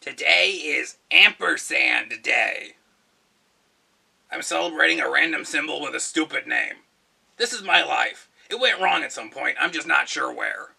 Today is ampersand day. I'm celebrating a random symbol with a stupid name. This is my life. It went wrong at some point. I'm just not sure where.